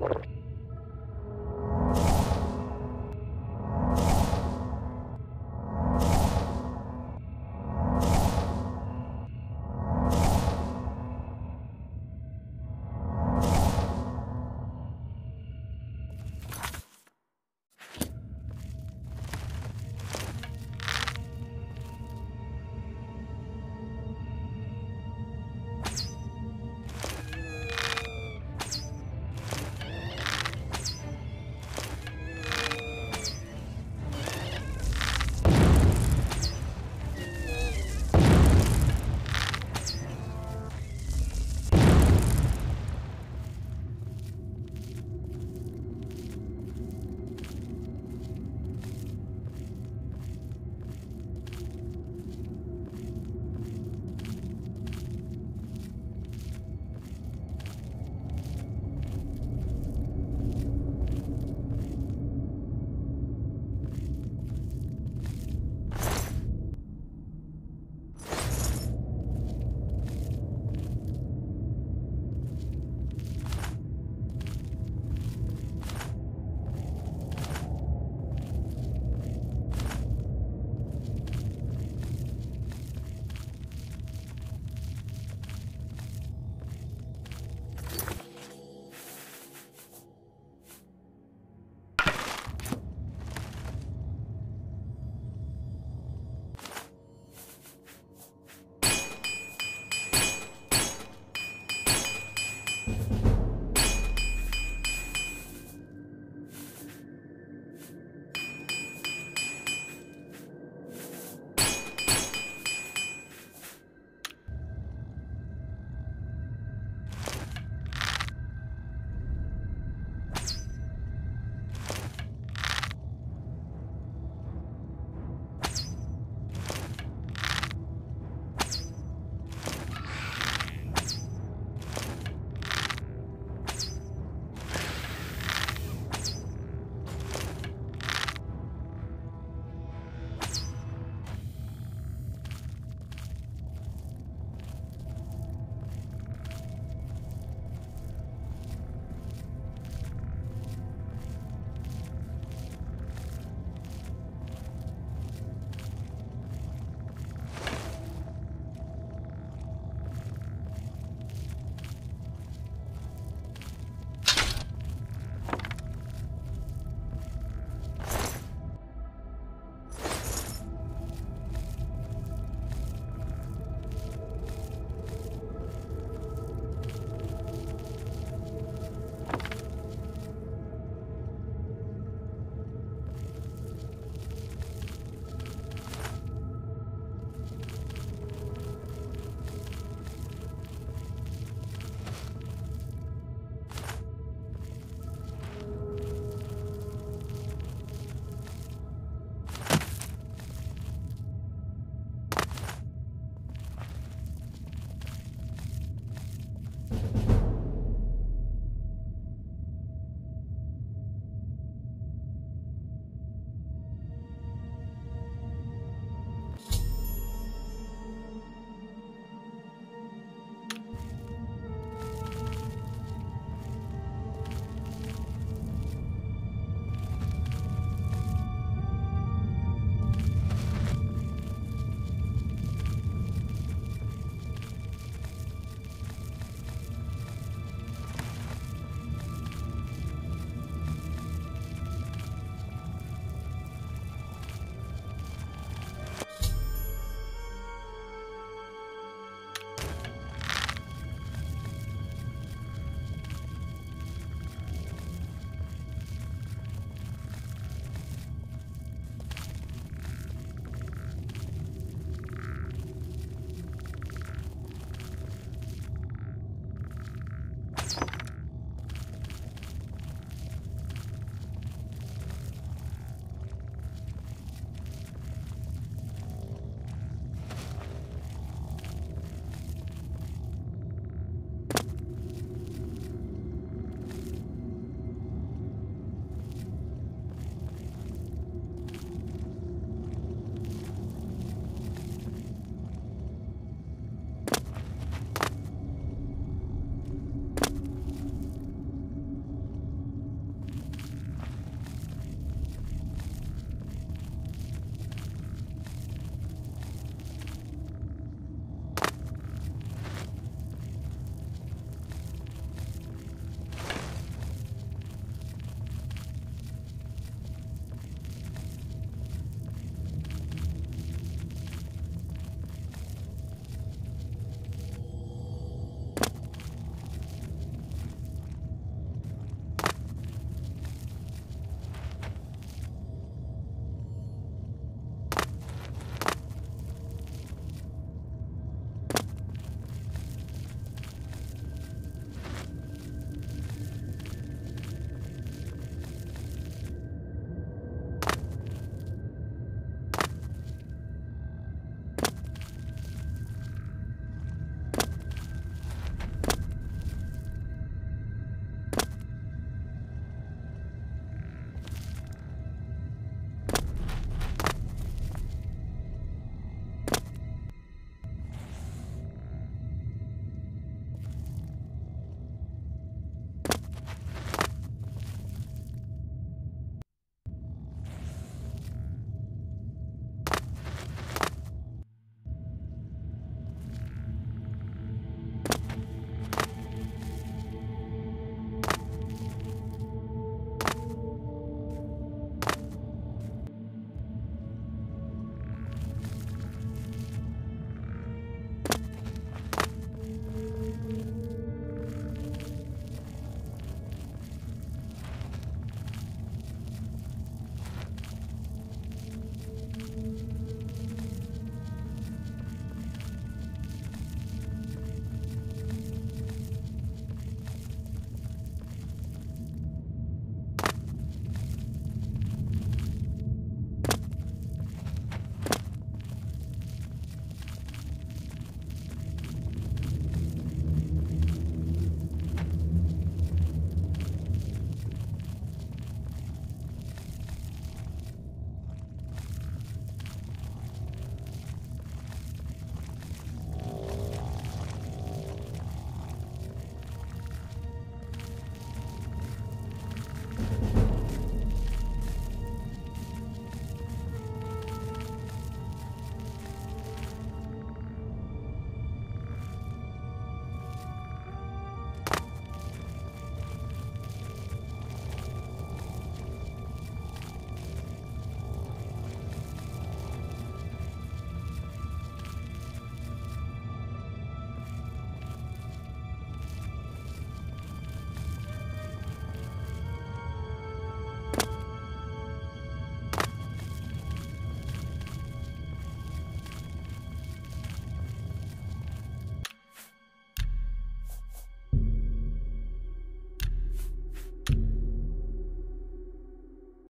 you